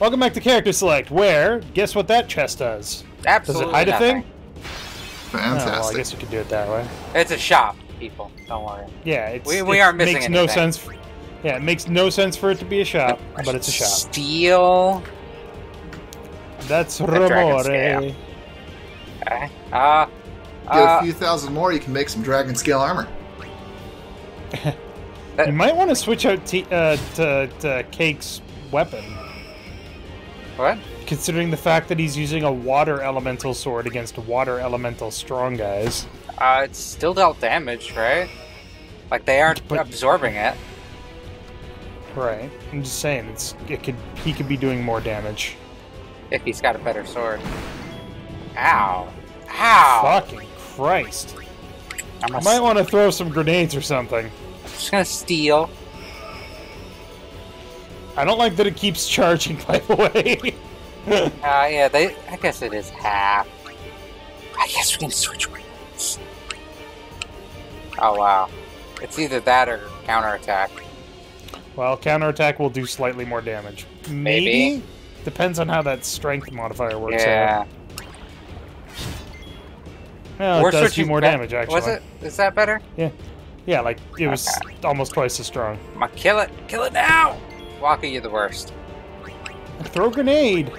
Welcome back to Character Select, where, guess what that chest does? Absolutely Does it hide a nothing. thing? Oh, Fantastic. well, I guess you could do it that way. It's a shop, people. Don't worry. Yeah, it's, We- we it aren't missing makes no sense. For, yeah, it makes no sense for it to be a shop, but it's a shop. Steel. That's dragon Rumore. scale. Okay. Uh, Get a uh, few thousand more, you can make some dragon scale armor. You might want to switch out t- uh, to, to Cake's weapon, what? considering the fact that he's using a water elemental sword against water elemental strong guys. Uh, it's still dealt damage, right? Like they aren't But- absorbing it. Right. I'm just saying, it's it could he could be doing more damage. If he's got a better sword. Ow. Ow. Fucking Christ! I'm I might want to throw some grenades or something. just gonna steal. I don't like that it keeps charging. By the way. Uh, yeah, they. I guess it is half. I guess we can switch weapons. Oh wow. It's either that or counterattack. Well, counterattack will do slightly more damage. Maybe. Depends on how that strength modifier works Yeah. out. Well, We're it does do more damage, actually. Was it? Is that better? Yeah, Yeah, like, it was almost twice as strong. I'm kill it. Kill it now. Wakka, you're the worst. Throw a grenade!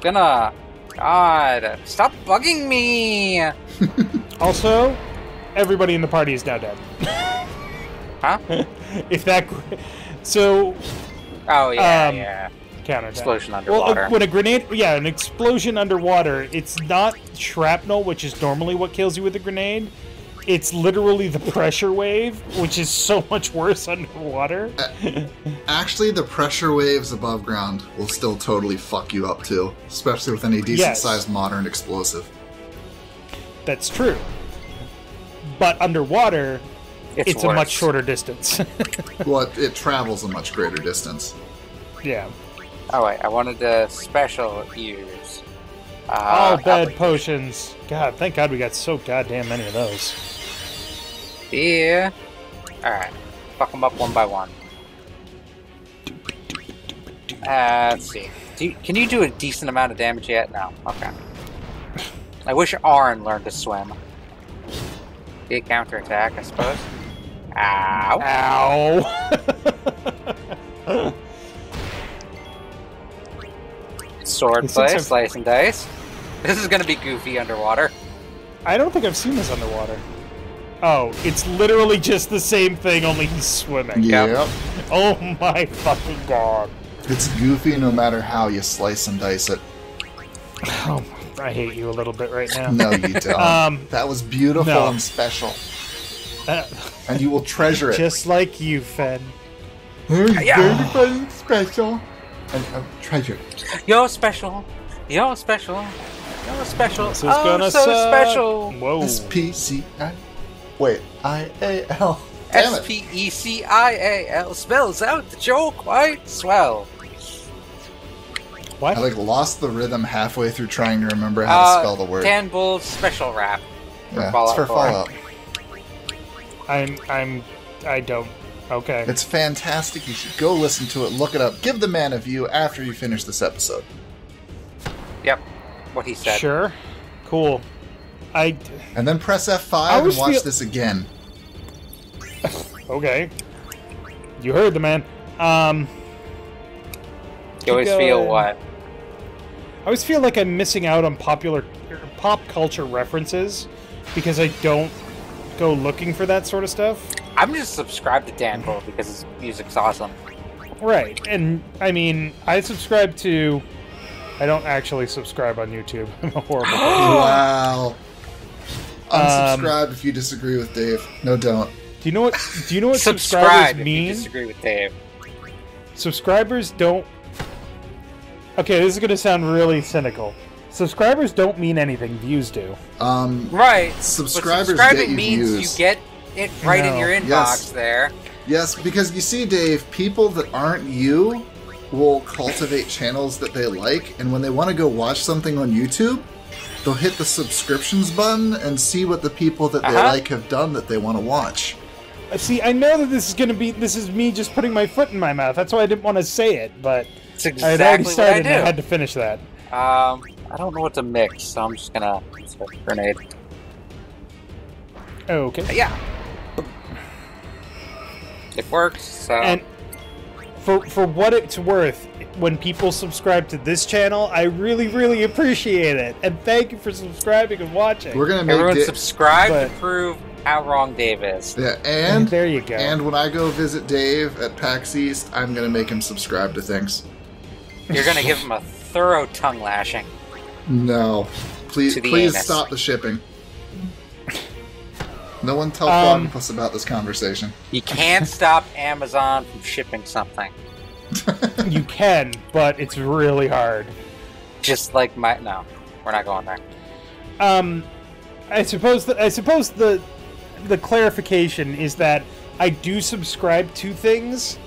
Gonna. God, stop bugging me. Also, everybody in the party is now dead. Huh? if that... So, Oh yeah, Um, yeah. counterattack. Explosion Well, underwater. uh, when a grenade, yeah, an explosion underwater, it's not shrapnel, which is normally what kills you with a grenade. It's literally the pressure wave, which is so much worse underwater. Actually, the pressure waves above ground will still totally fuck you up too, especially with any decent Yes. sized modern explosive. That's true. But underwater, it's, a much shorter distance. well, it, it travels a much greater distance. yeah. Oh wait, I wanted to special use. All Uh, bad applic- potions. God, thank God we got so goddamn many of those. Yeah. All right. Fuck them up one by one. Uh, let's see. Do you, can you do a decent amount of damage yet? No. Okay. I wish Arn learned to swim. Be a counterattack, I suppose. Ow. Ow! Sword Since play, I've- slice and dice. This is gonna be goofy underwater. I don't think I've seen this underwater. Oh, it's literally just the same thing, only he's swimming. Yep. Yep. Oh my fucking god. It's goofy no matter how you slice and dice it. Oh, I hate you a little bit right now. No, you don't. Um, that was beautiful no. and special. Uh, And you will treasure it. just like you, Fen. Yeah. Very special. And uh, treasure it. Yo, special. Yo, special. Yo, special. This is oh, gonna so suck. special. Whoa. S P C I. Wait, I A L. Damn S it. P E C I A L spells out the joke quite swell. What? I like lost the rhythm halfway through trying to remember how Uh, to spell the word. Dan Bull special rap. for yeah, it's for 4. Fallout. I'm, I'm, I don't. Okay. It's fantastic. You should go listen to it, look it up, give the man a view after you finish this episode. Yep. What he said. Sure. Cool. I, And then press F5 and watch feel- this again. okay. You heard the man. Um, You always Keep feel going. what? I always feel like I'm missing out on popular pop culture references because I don't go looking for that sort of stuff. I'm just subscribed to Dan Bull because his music's awesome. Right. And I mean, I subscribe to I don't actually subscribe on YouTube. I'm a horrible person. wow. Um, Unsubscribe if you disagree with Dave. No, don't. Do you know what do you know what Subscribe subscribers if you mean? disagree with Dave. Subscribers don't Okay, this is going to sound really cynical. Subscribers don't mean anything, views do. Um, Right. Subscribers but subscribing get you means views. you get it right in your inbox Yes. there. yes, because you see, Dave, people that aren't you will cultivate channels that they like, and when they want to go watch something on YouTube, they'll hit the subscriptions button and see what the people that they Uh-huh. like have done that they want to watch. Uh, See, I know that this is going to be this is me just putting my foot in my mouth. That's why I didn't want to say it, but It's I had already what I started do. and I had to finish that. Um, I don't know what to mix, so I'm just gonna let's grenade. Okay. Yeah, it works. So And for for what it's worth, when people subscribe to this channel, I really, really appreciate it. And thank you for subscribing and watching. We're gonna make everyone Da- subscribe but- to prove how wrong Dave is. yeah, and there you go. and when I go visit Dave at PAX East, I'm gonna make him subscribe to things. You're gonna give him a thorough tongue lashing. No, please, please anus. stop the shipping. No one tell Um, Frogpus about this conversation. You can't stop Amazon from shipping something. you can, but it's really hard. Just like my no, we're not going there. Um, I suppose the, I suppose the the clarification is that I do subscribe to things,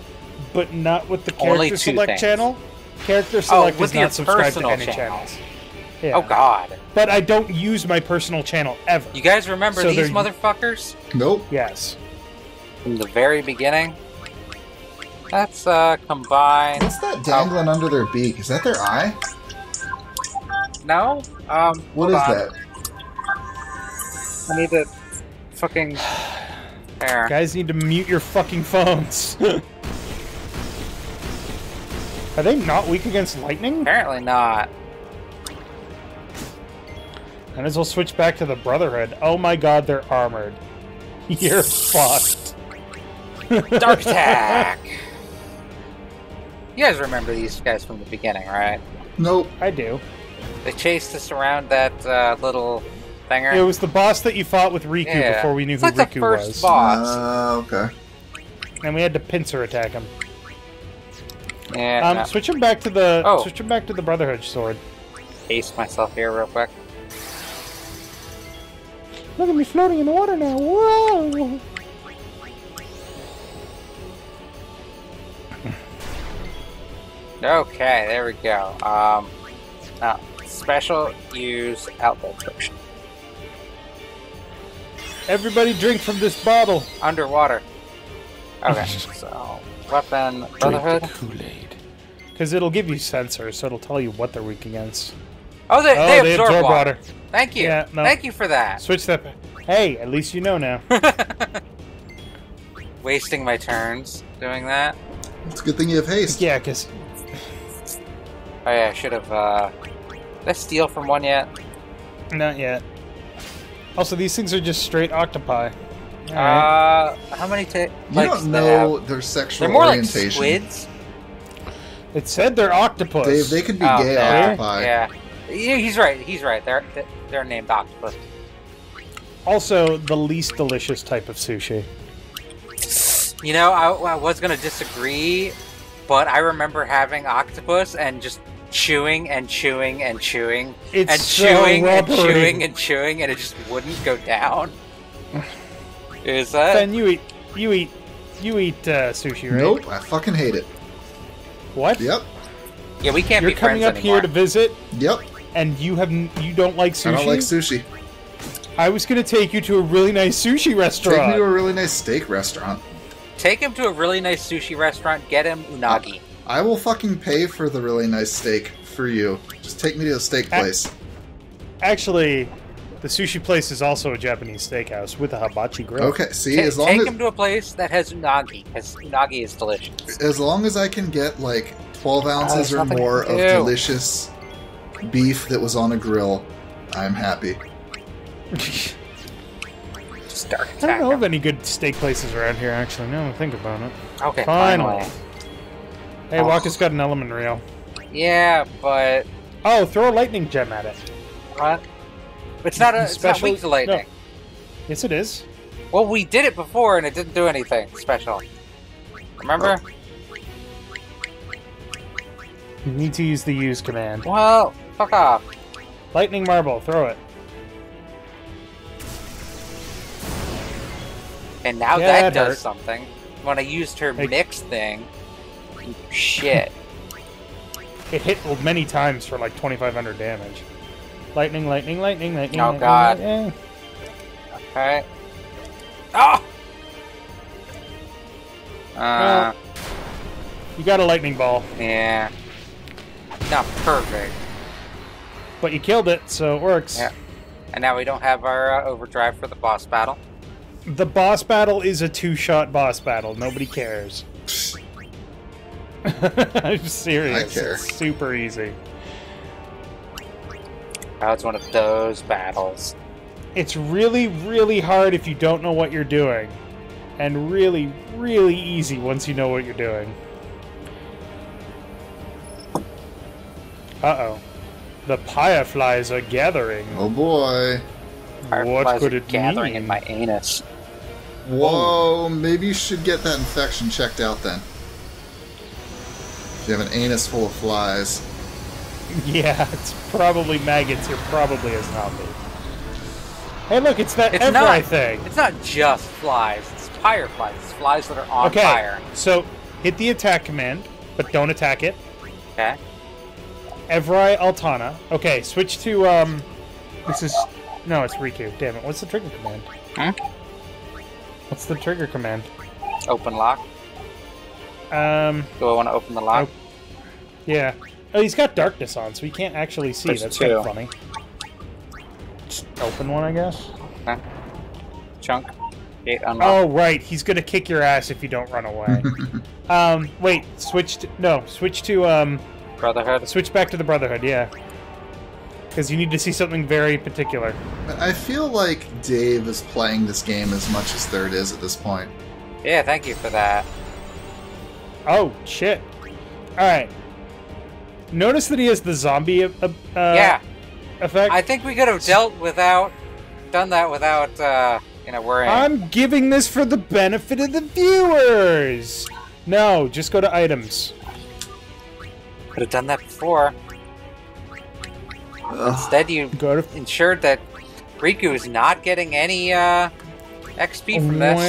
but not with the character select things. channel. Character select with is not subscribed to personal any channels. channels. Yeah. Oh God! But I don't use my personal channel ever. You guys remember So these motherfuckers Nope. Yes. from the very beginning? That's uh combined. What's that dangling under their beak? Is that their eye? No. Um. What hold is on. that? I need to fucking. There. Guys need to mute your fucking phones. Are they not weak against lightning? Apparently not. Might as well switch back to the Brotherhood. Oh my god, they're armored. You're fucked. Dark attack. You guys remember these guys from the beginning, right? Nope. I do. They chased us around that uh, little thinger. It was the boss that you fought with Rikku Yeah. before we knew It's who like the Rikku first was. boss. Uh, okay. And we had to pincer attack him. yeah. Um, no. switch him back to the Oh. switch him back to the Brotherhood sword. Haste myself here real quick. Look at me floating in the water now. Whoa! Okay, there we go. Um, now, special use Al Bhed potion. Everybody drink from this bottle. Underwater. Okay, so weapon brotherhood. Kool-Aid. Because it'll give you sensors, so it'll tell you what they're weak against. Oh, they, Oh, they, they absorb, absorb water. water. Thank you. Yeah, no. Thank you for that. Switch that. back. Hey, at least you know now. Wasting my turns doing that. It's a good thing you have haste. yeah, because Oh yeah, I should have. Uh, did I steal from one yet? not yet. Also, these things are just straight octopi. Alright. Uh, how many ta- You don't know their sexual They're more like orientation. squids. it said they're octopus. Dave, they could be Oh, gay yeah, octopi. Yeah. Yeah, he's right. He's right. They're they're named octopus. Also, the least delicious type of sushi. You know, I, I was gonna disagree, but I remember having octopus and just chewing and chewing and chewing It's and so chewing and chewing and chewing, and it just wouldn't go down. Is that? Ben, you eat, you eat, you eat uh, sushi, right? Nope, I fucking hate it. What? Yep, Yeah, we can't You're be coming up anymore. here to visit, yep. And you have n- you don't like sushi. I don't like sushi. I was gonna take you to a really nice sushi restaurant. Take restaurant. me to a really nice steak restaurant. Take him to a really nice sushi restaurant. Get him unagi. I will fucking pay for the really nice steak for you. Just take me to a steak place. Actually, the sushi place is also a Japanese steakhouse with a hibachi grill. Okay, see, Ta- as long as take as him to a place that has unagi, because unagi is delicious. as long as I can get like 12 ounces there's or more of delicious beef that was on a grill, I'm happy. Just dark I don't know of any good steak places around here. Actually, now that I think about it. Okay, Finally. finally. Hey, Oh. Wakka's got an element reel. Yeah, but Oh, throw a lightning gem at it. what? It's not a. It's not Special- weak to lightning. Yes, it is. Well, we did it before and it didn't do anything special. Remember? You need to use the use command. Well, fuck off. Lightning marble, throw it. And now Yeah, that that does hurt. something. When I used her Hey. mix thing, shit. It hit many times for like 2,500 damage. Lightning, lightning, lightning, lightning. Oh, lightning, God. lightning. Okay. Oh! Uh, You got a lightning ball. yeah. not perfect. But you killed it, so it works. Yeah. And now we don't have our uh, overdrive for the boss battle. The boss battle is a two-shot boss battle. Nobody cares. I'm serious. I care. It's super easy. Oh, it's one of those battles. It's really, really hard if you don't know what you're doing. And really, really easy once you know what you're doing. Uh-oh. The fireflies are gathering. Oh boy. what Fireflies could are it gathering mean? in my anus? Whoa, maybe you should get that infection checked out then. If you have an anus full of flies. Yeah, it's probably maggots. You're probably a zombie. Hey, look, it's that It's Evrae not. thing. It's not just flies. It's fireflies. It's flies that are on Okay, fire. so hit the attack command, but don't attack it. Okay. Evrae Altana. Okay, switch to um. This is no, it's Rikku. Damn it! What's the trigger command? Huh? What's the trigger command? Open lock. Um, Do I want to open the lock? yeah. Oh, he's got darkness on, so he can't actually see. There's That's kind of funny. Just open one, I guess. Okay. Chunk. Gate unlocked. Oh, right. He's gonna kick your ass if you don't run away. um, wait. Switch to no. Switch to um. Brotherhood. Switch back to the Brotherhood. Yeah. Because you need to see something very particular. I feel like Dave is playing this game as much as Third is at this point. Yeah, thank you for that. Oh shit! All right. Notice that he has the zombie uh, uh, yeah, effect. I think we could have dealt without, done that without, uh, you know, worrying. I'm giving this for the benefit of the viewers. No, just go to items. Could have done that before. Ugh. Instead, you Go to ensured that Rikku is not getting any uh, XP from this. Wah.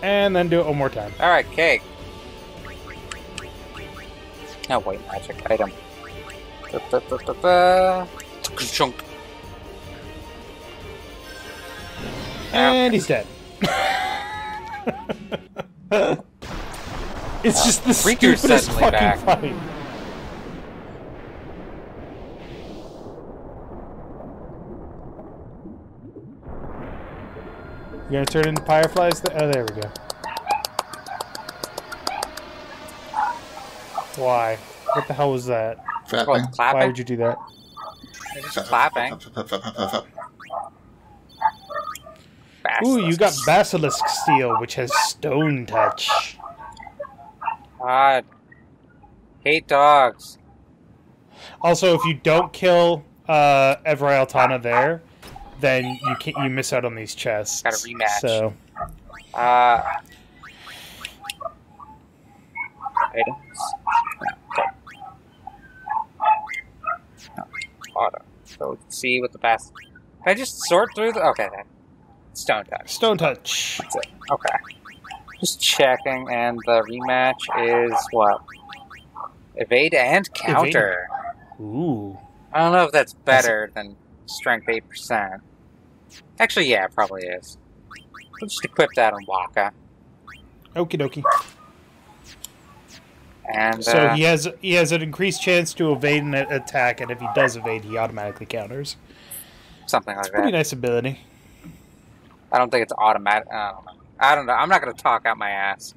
And then do it one more time. All right, cake. Oh, white magic item. Da, da, da, da, da. Chunk. And he's dead. it's just the Rikku's stupidest suddenly fucking back. fight. You gonna turn into fireflies? Th- oh, there we go. Why? What the hell was that? Oh, clapping. Why would you do that? They're just clapping. Ooh, you got basilisk steel, which has stone touch. God. Hate dogs. Also, if you don't kill uh, Evrae Altana there, then you can you miss out on these chests. Got a rematch. So Uh. Items. Okay. Auto. So we can see what the best. Can I just sort through the? Okay, then. Stone touch. stone touch. That's it. Okay. Just checking, and the rematch is what? Evade and counter. Ooh. I don't know if that's better than strength eight percent. Actually, yeah, it probably is. We'll just equip that on Wakka, Okie dokie. and So uh, he has he has an increased chance to evade an attack, and if he does evade, he automatically counters. something like Pretty that. Pretty nice ability. I don't think it's automatic. I don't know. I don't know. I'm not gonna talk out my ass.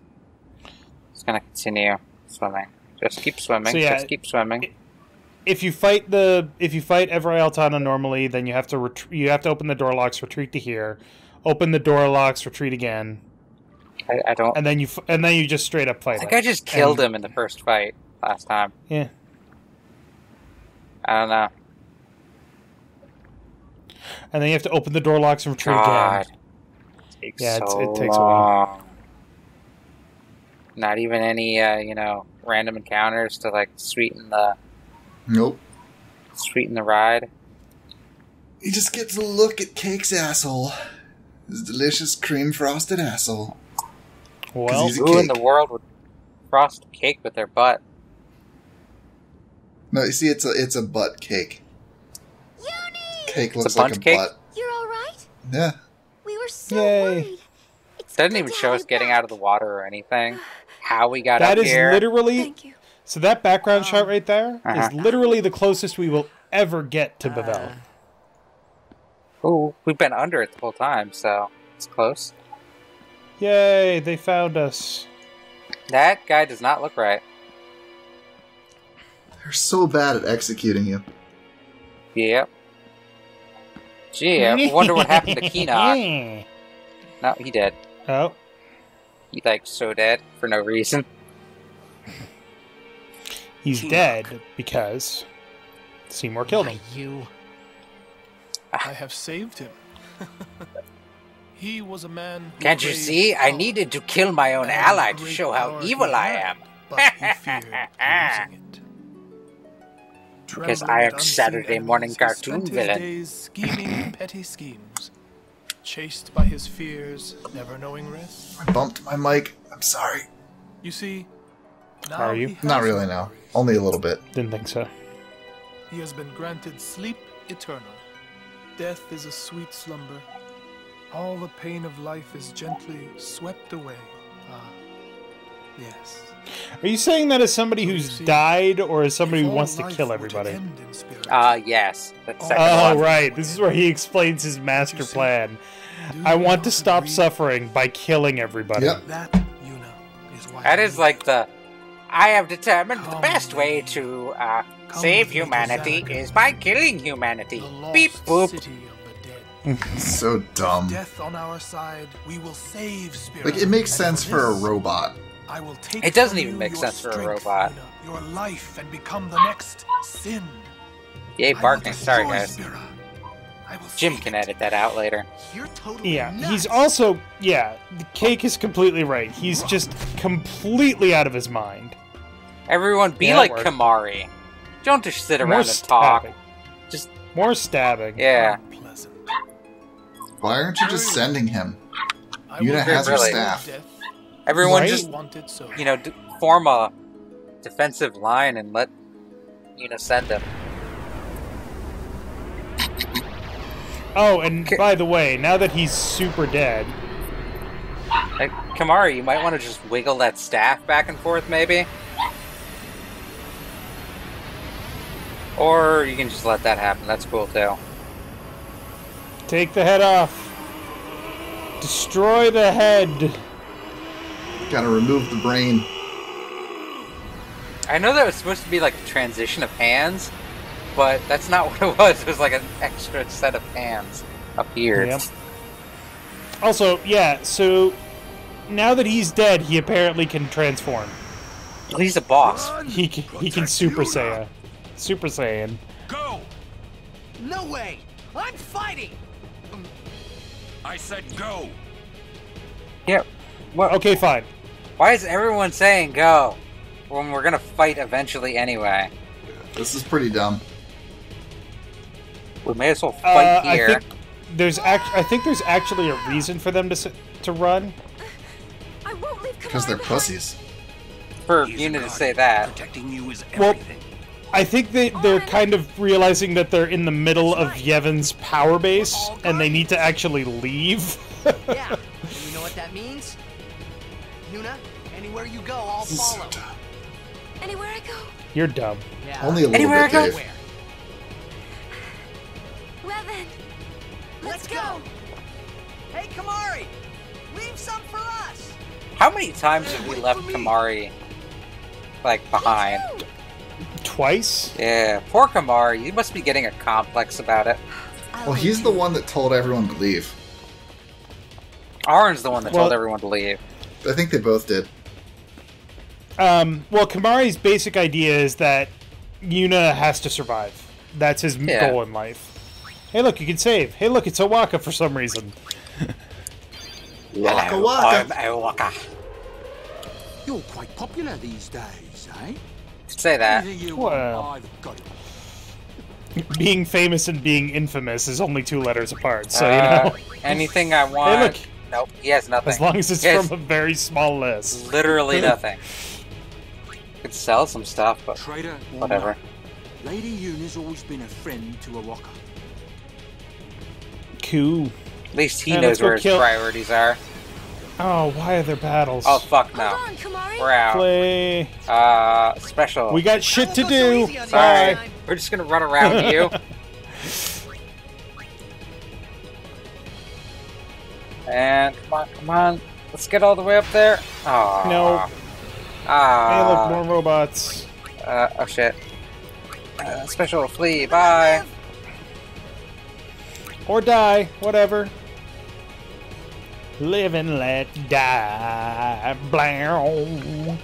Just gonna continue swimming. Just keep swimming. So, yeah, just keep swimming. If you fight the if you fight Evrae Altana normally, then you have to ret- you have to open the door locks, retreat to here, open the door locks, retreat again, I, I don't. and then you f- and then you just straight up I fight. think it. I just killed And- him in the first fight last time. Yeah. I don't know. And then you have to open the door locks and retreat God. again. Takes Yeah, so it takes a while. long. Not even any, uh, you know, random encounters to like sweeten the Nope. sweeten the ride. You just get to look at Cake's asshole. His delicious cream frosted asshole. Well, he's a Who in the world would frost a cake with their butt? No, you see, it's a it's a butt cake. Cake looks a like a cake? butt. You're all right? Yeah. We were so Yay. worried. It Doesn't even show us getting out of the water or anything. How we got That up is here. literally Thank you. so. That background shot right there is Uh-huh. literally the closest we will ever get to Bevelle. Oh, we've been under it the whole time, so it's close. Yay! They found us. That guy does not look right. They're so bad at executing you. Yep. Gee, I wonder what happened to Kinoc. No, he dead. Oh, He like so dead for no reason. he's dead because Seymour killed him. You. Ah. I have saved him. he was a man. who Can't you see? I needed to kill my own ally to show how evil I am. But he feared losing it. Because I am unseen Saturday morning cartoon spent his villain. days scheming petty schemes, chased by his fears, never knowing rest. I bumped my mic. I'm sorry. You see, now Are you? Not really now. Only a little bit. Didn't think so. He has been granted sleep eternal. Death is a sweet slumber. All the pain of life is gently swept away. Ah, yes. Are you saying that as somebody who's died or as somebody If who wants to kill everybody? end in spirit, Uh yes. That Oh, one. right. This is where he explains his master see, plan. I want to stop agree? suffering by killing everybody. Yep. That, Yuna, is why That I is live. like the I have determined the best way to uh, save with to humanity is by killing humanity. Beep boop. city of the dead. So dumb. Death on our side, we will save spirit. Like, it makes sense for a robot. I will take It doesn't even make your sense for a robot. Yuna, your life and become the next sin. Yay, I will barking. Sorry, guys. Spira. I will Jim can edit that out later. You're totally Yeah, nuts. he's also yeah. The cake is completely right. He's just completely out of his mind. Everyone, be Yeah, like worked. Kimahri. Don't just sit More around and talk. stabbing. Just More stabbing. yeah. Why aren't you just sending him? I Yuna will has her destroy staff. Death. Everyone Right? just want it so. you know d- form a defensive line and let you know send them. Oh, and Okay. by the way, now that he's super dead, Like, Kimahri, you might want to just wiggle that staff back and forth, maybe. Or you can just let that happen. That's cool too. take the head off. Destroy the head. Gotta remove the brain. I know that was supposed to be like a transition of hands, but that's not what it was. It was like an extra set of hands appeared. Yep. Also, yeah, so now that he's dead, he apparently can transform. Well, he's a boss. He can, he can Super Saiyan. Super Saiyan. Go! No way! I'm fighting! I said go! Yeah. What? Okay, fine. Why is everyone saying go when we're gonna fight eventually anyway? This is pretty dumb. We may as well fight Uh, I think there's act- I think there's actually a reason for them to s- to run. I won't leave Because they're pussies. For He's a Una to say that. Protecting you is everything. Well- I think they they're kind of realizing that they're in the middle of Yevon's power base and they need to actually leave. Yeah, you know what that means? Yuna, anywhere you go, I'll This is so follow. dumb. Anywhere I go. You're dumb. Yeah. Only a little Anywhere bit, I go? Dave. Well then, let's, Let's go. Hey, Kimahri! Leave some for us! How many times have we left. Kimahri like behind? Twice? Yeah, poor Kimahri. You must be getting a complex about it. Well, he's the one that told everyone to leave. Auron's the one that told everyone to leave. I think they both did. Um, well, Kimahri's basic idea is that Yuna has to survive. That's his Yeah. goal in life. Hey, look, you can save. Hey, look, it's O'aka for some reason. Waka waka. I'm O'aka. You're quite popular these days, eh? Say that. Either you Well. I've got. Being famous and being infamous is only two letters apart, so Uh, you know. anything I want. Hey, look. Nope, he has nothing. As long as it's He from a very small list. literally nothing. Could sell some stuff, but Trader whatever. not, Lady Yuna's always been a friend to a walker. Cool. At least he Yeah, knows where his kill- priorities are. Oh, why are there battles? Oh fuck Hold no. on, Kimahri. We're out. Play. Uh, special. We got shit to won't so do. easy Sorry. time. We're just gonna run around you. And come on, come on. Let's get all the way up there. Oh. No. Hey, Ah. look, more robots. Uh, oh shit. Uh, special flee. Bye. Or die. Whatever. Live and let die. Blow. I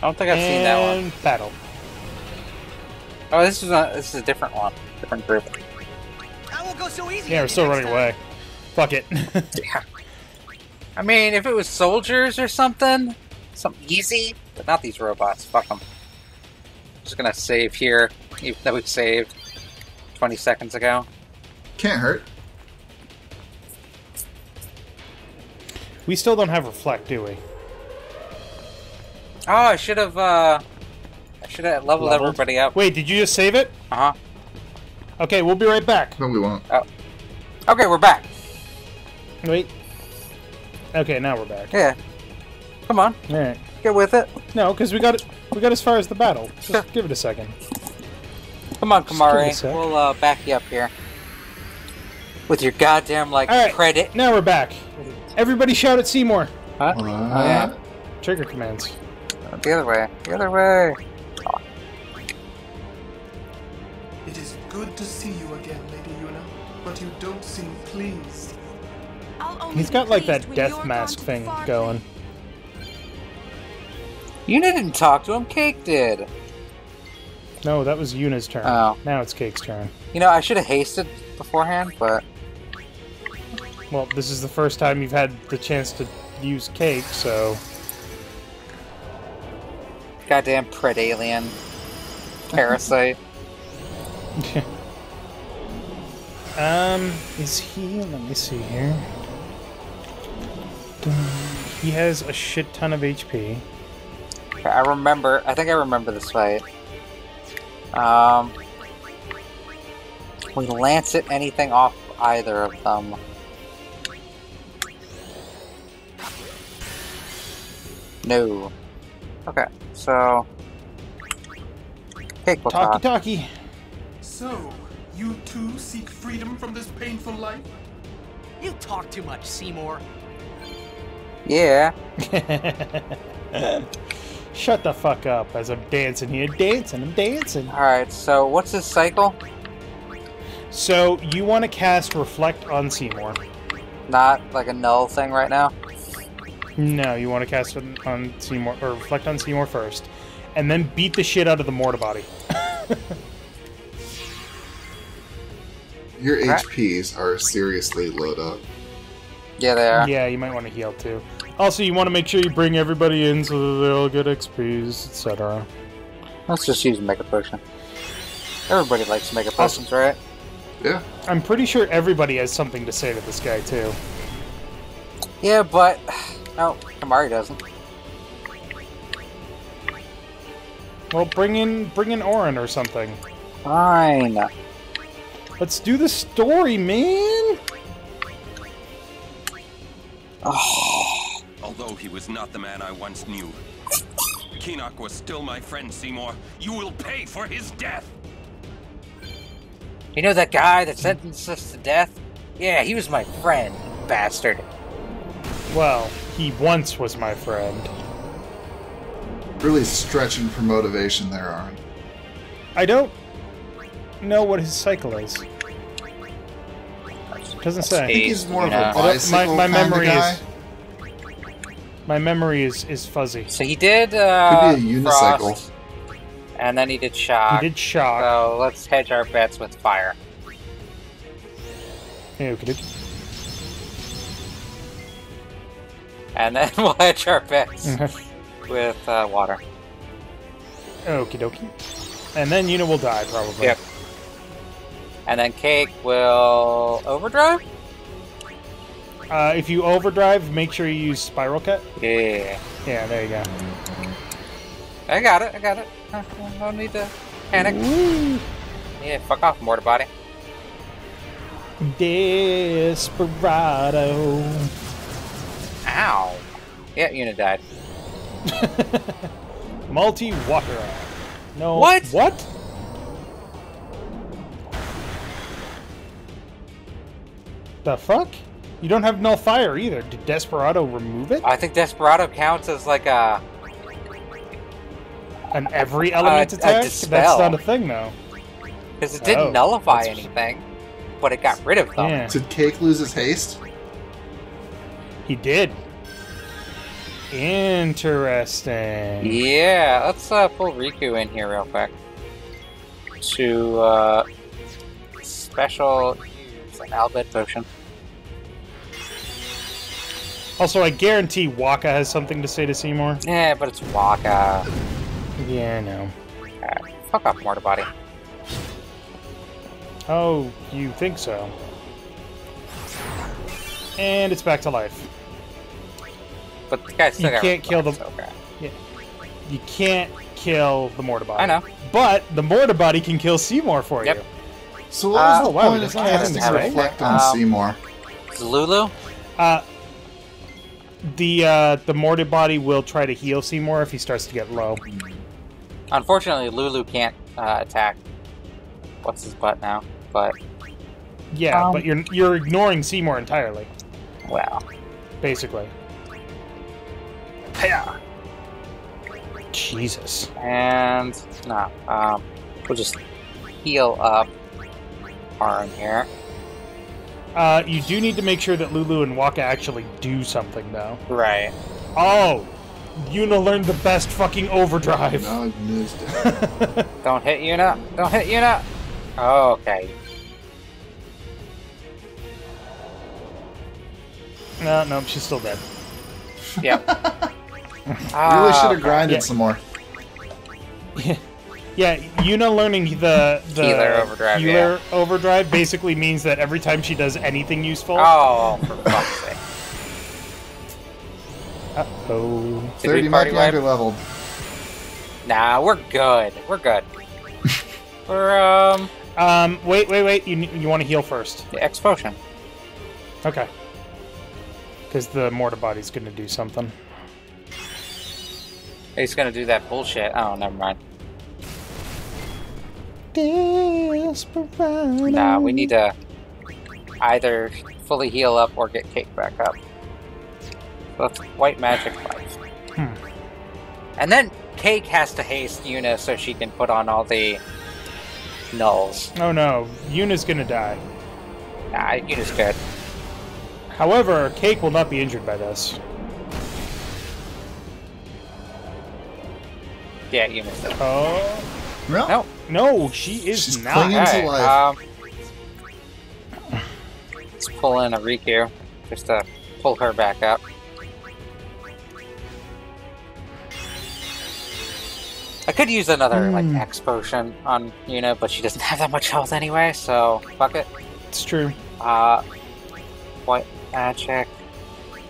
don't think I've seen that one. Battle. Oh, this is a this is a different one. Different group. I won't go so easy. Yeah, we're still running time. away. Fuck it. Yeah. I mean, if it was soldiers or something, something easy, but not these robots. Fuck them. Just gonna save here, even though we saved 20 seconds ago. Can't hurt. we still don't have reflect, do we? Oh, I should have. uh I should have leveled, Leveled? everybody up. Wait, did you just save it? Uh huh. Okay, we'll be right back. No, we won't. Okay, we're back. Wait. Okay, now we're back. Yeah. Come on, All right. get with it. No, because we got it. We got as far as the battle. Just give it a second. Come on, Just give it a Kimahri. We'll uh, back you up here. With your goddamn like All right. credit. Now we're back. Everybody shout at Seymour. Huh? What? yeah. Trigger commands. The other way. The other way. It is good to see you again, Lady Yuna, but you don't seem pleased. I'll only He's be got like that death mask thing far going. You didn't talk to him. Cake did. No, that was Yuna's turn. Oh. Now it's Cake's turn. You know, I should have hasted beforehand, but Well, this is the first time you've had the chance to use Cake, so goddamn pred alien parasite. Um, is he? Let me see here. He has a shit ton of HP. Okay, I remember. I think I remember this fight. Um, we lance it anything off either of them. No. Okay, so cake will Talkie talkie. So, you too seek freedom from this painful life? You talk too much, Seymour. Yeah. Shut the fuck up as I'm dancing here. Dancing, I'm dancing. All right. So what's his cycle? So, you want to cast Reflect on Seymour. Not like a null thing right now. No, you want to cast it on Seymour, or Reflect on Seymour first. And then beat the shit out of the Mortibody. Your Right. HPs are seriously load up. Yeah, they are. Yeah, you might want to heal too. Also, you want to make sure you bring everybody in so that they all get XPs, etc. Let's just use Mega Potion. Everybody likes Mega Potions, right? Yeah. I'm pretty sure everybody has something to say to this guy too. Yeah, but no, Kimahri doesn't. Well, bring in bring in Auron or something. Fine. Let's do the story, man. Oh. Although he was not the man I once knew. Kinoc was still my friend, Seymour. You will pay for his death. You know that guy that sentenced us to death? Yeah, he was my friend, bastard. Well, he once was my friend. Really stretching for motivation there, Auron. I don't know what his cycle is. Doesn't say. I say. think he's more of a bicycle my kinda memory guy. is- My memory is is fuzzy. So he did uh Could be a unicycle. Frost, and then he did shock. He did shock. So let's hedge our bets with fire. Yeah, okay, And then we'll hedge our bets with uh, water. Okie dokie. And then Yuna will die probably. Yep. And then Cake will overdrive? Uh, if you overdrive, make sure you use Spiral Cut. Yeah. Yeah, there you go. I got it, I got it. Uh, No need to panic. Yeah, fuck off, Mortibody. Desperado. Ow. Yeah, Yuna died. Multi Wakara. No. What? What? The fuck? You don't have null fire either. Did Desperado remove it? I think Desperado counts as like a. An every element a attack? dispel. That's not a thing, though. Because it didn't Oh, nullify anything, but it got rid of them. Yeah, Did Cake lose his haste? he did. Interesting. Yeah, let's uh, pull Rikku in here real quick. To uh, special use an Al Bhed potion. Also, I guarantee Wakka has something to say to Seymour. Yeah, but it's Wakka. Yeah, I know. Uh, fuck off, Mortibody. Oh, you think so? And it's back to life. But the guy's still You got can't kill the. them. Okay. You can't kill the Mortibody. I know. But the Mortibody can kill Seymour for Yep. you. So what was Uh, the wow, point he of doesn't have anything casting. Reflect on Um, Seymour? Is Lulu? Uh, the uh, the Mortibody will try to heal Seymour if he starts to get low. Unfortunately, Lulu can't uh, attack. What's his butt now? But Yeah, Um, but you're you're ignoring Seymour entirely, well, basically. Yeah. Jesus. and no, um, we'll just heal up Arn here. Uh, you do need to make sure that Lulu and Wakka actually do something, though. Right. Oh, Yuna learned the best fucking overdrive. No, I missed it. Don't hit Yuna. Don't hit Yuna. Oh, okay. No, no, she's still dead. Yep. really Ah, should have grinded yeah. some more. Yeah, Yuna learning the the Healer overdrive, healer overdrive basically means that every time she does anything useful, Oh, for fuck's sake. oh, Did we 30 might be wipe? under leveled. Nah, we're good. We're good. we're, um, um, wait, wait, wait. You you want to heal first? the X potion. Okay. Because the Mortibody's going to do something. He's gonna do that bullshit. Oh, never mind. Desperado. Nah, we need to either fully heal up or get Cake back up. So that's white magic life. Hmm. And then Cake has to haste Yuna so she can put on all the nulls. Oh no, Yuna's going to die. Nah, Yuna's good. However, Cake will not be injured by this. Yeah, Yuna's good. Oh No, No. No, she is She's not. clinging. Into Alright, life. um, let's pull in a Rikku just to pull her back up. I could use another like Hmm. X potion on Yuna, but she doesn't have that much health anyway, so fuck it. It's true. Uh, white magic.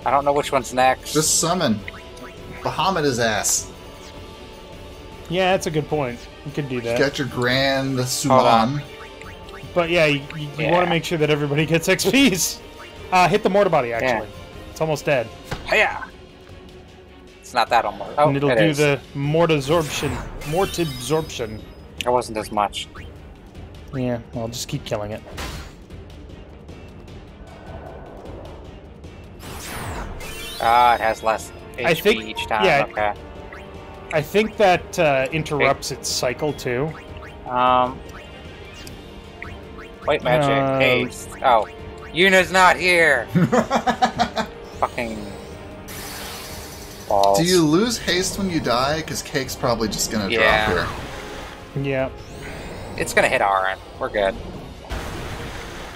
I don't know which one's next. just summon. Bahamut his ass. Yeah, that's a good point. You could do that. Get your grand Hold summon. But yeah, you, you, Yeah. want to make sure that everybody gets XPs. Uh, hit the Mortibody, actually. It's almost dead. Yeah. It's not that almost. Oh, and it'll it do is. the mortizorption. Mortibsorption. There wasn't as much. Yeah, well, just keep killing it. Ah, it has less HP I think- each time. yeah. Okay. I think that uh, interrupts its cycle, too. Um. White magic. Um, haste. Oh. Yuna's not here! Fucking. Balls. Do you lose haste when you die? Because Cake's probably just gonna Yeah. drop here. Yeah. It's gonna hit Auron. We're good.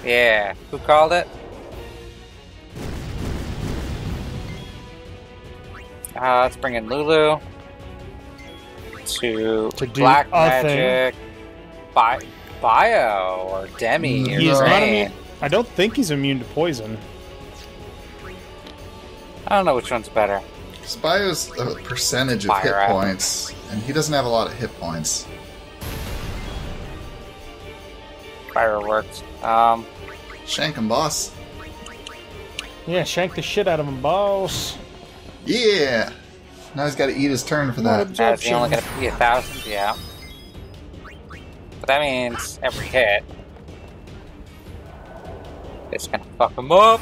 Yeah. Who called it? Uh, let's bring in Lulu. To, To do black a thing. magic. Bi- bio or Demi or He is not immune. I don't think he's immune to poison. I don't know which one's better. Spio's a percentage of Fire hit out. points, and he doesn't have a lot of hit points. Fireworks. Um, Shank him, boss. Yeah, shank the shit out of him, boss. Yeah. Now he's got to eat his turn for that. Uh, is he only gonna be a thousand? Yeah. But that means every hit. It's gonna fuck him up.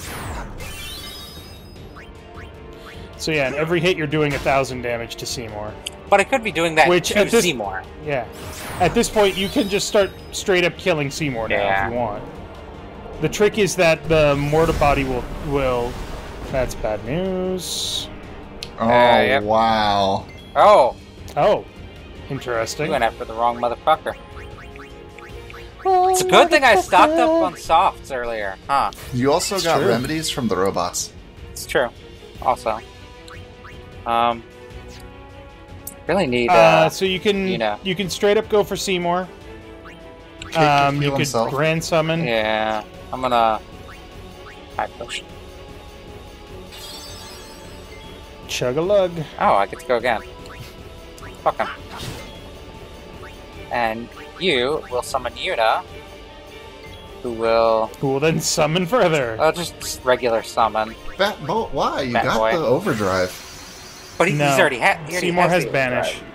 So yeah, and every hit you're doing a thousand damage to Seymour. But I could be doing that Which, to this- Seymour. Yeah. At this point, you can just start straight up killing Seymour now Yeah. if you want. The trick is that the Mortibody will will. That's bad news. Oh, yep. wow. Oh, Oh, you interesting. went after the wrong motherfucker. It's a good thing I stocked up on softs earlier, huh? You also got true. remedies from the robots. It's true. Also, um, really need uh, Uh, so you can you know. you can straight up go for Seymour. Kate can Um, you heal could himself. grand summon. yeah. I'm gonna high potion. Chug a lug. Oh, I get to go again. Fuck him. And you will summon Yuna, who will Who will then summon further. Oh, just regular summon. Bat Bolt, why? You Bat got boy. the overdrive. But he, no. he's already had. He already Seymour has the banish. overdrive.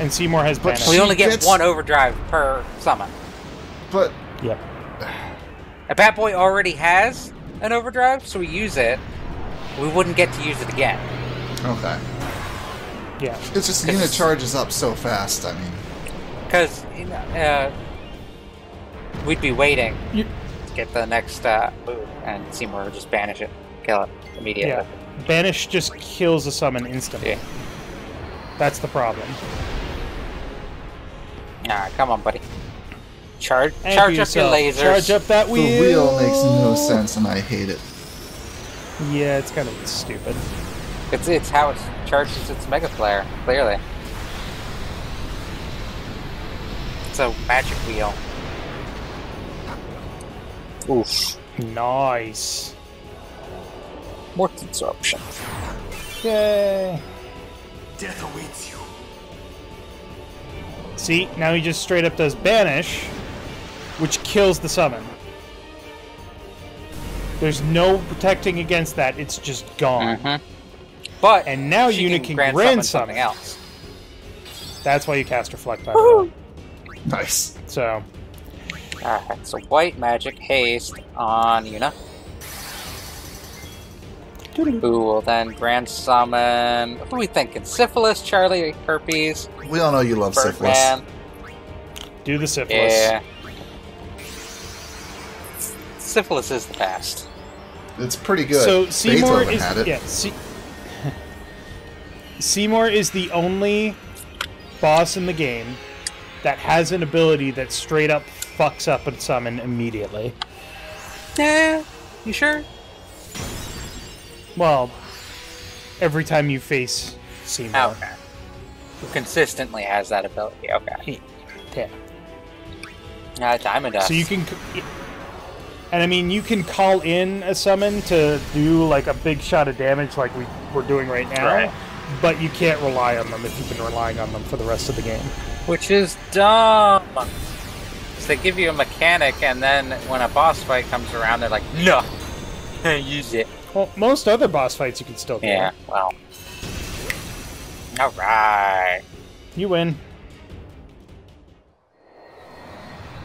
And Seymour has But banish. We only get gets- one overdrive per summon. But Yep. A Bat Boy already has an overdrive, so we use it. We wouldn't get to use it again. okay, Yeah. it's just the unit charges up so fast. I mean, Because uh, we'd be waiting You- to get the next uh, move, and Seymour would just banish it, kill it immediately. Yeah. Banish just kills a summon instantly. Yeah. That's the problem. Alright, come on, buddy. Charge, Anchor charge up yourself. your lasers. Charge up that wheel. the wheel. wheel makes no sense, and I hate it. Yeah, it's kind of stupid. It's it's how it charges its Mega Flare, clearly. It's a magic wheel. Oof. Nice. More absorption. Yay. Death awaits you. See, now he just straight up does banish, which kills the summon. There's no protecting against that. It's just gone. Mm-hmm. But And now she Yuna can can grand, grand summon something else. That's why you cast Reflect, by. Nice. So, Alright, so white magic haste on Yuna. Who will then grand summon who are we thinking? Syphilis, Charlie, Herpes, We all know you love syphilis. Birdman. do the syphilis. Yeah. Syphilis is the best. It's pretty good. So Seymour Beethoven is had it. yeah. Se- Seymour is the only boss in the game that has an ability that straight up fucks up a summon immediately. Yeah, you sure? Well, every time you face Seymour. Okay. Who consistently has that ability? Okay. Yeah. Uh, Diamond Dust. So you can, c- and I mean, you can call in a summon to do like a big shot of damage, like we we're doing right now. Right. But you can't rely on them if you've been relying on them for the rest of the game. Which is dumb. 'Cause they give you a mechanic, and then when a boss fight comes around, they're like, no, use it. Well, most other boss fights you can still kill. Yeah, well. Alright. You win.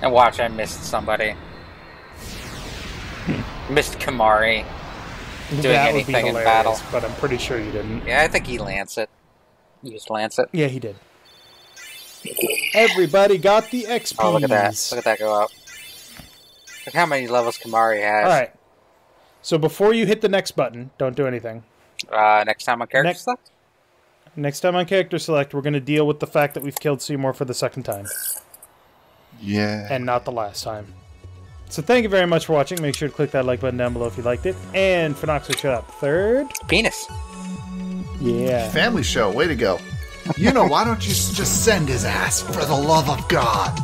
And watch, I missed somebody. Missed Kimahri. Doing that would be anything in battle. but I'm pretty sure you didn't. Yeah, I think he Lancet. He just used it. Yeah, he did. Everybody got the XP. Oh, look at that. Look at that go up. Look how many levels Kimahri has. All right. So before you hit the next button, don't do anything. Uh, next time on character Next- select? Next time on character select, we're going to deal with the fact that we've killed Seymour for the second time, Yeah. and not the last time. So thank you very much for watching. Make sure to click that like button down below if you liked it. And Fenoxo Shut Up, third. Penis. Yeah. Family show. Way to go. You know, why don't you just send his ass for the love of God?